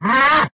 Ah!